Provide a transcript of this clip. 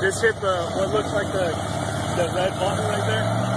This hit the uh, what looks like the the red button right there.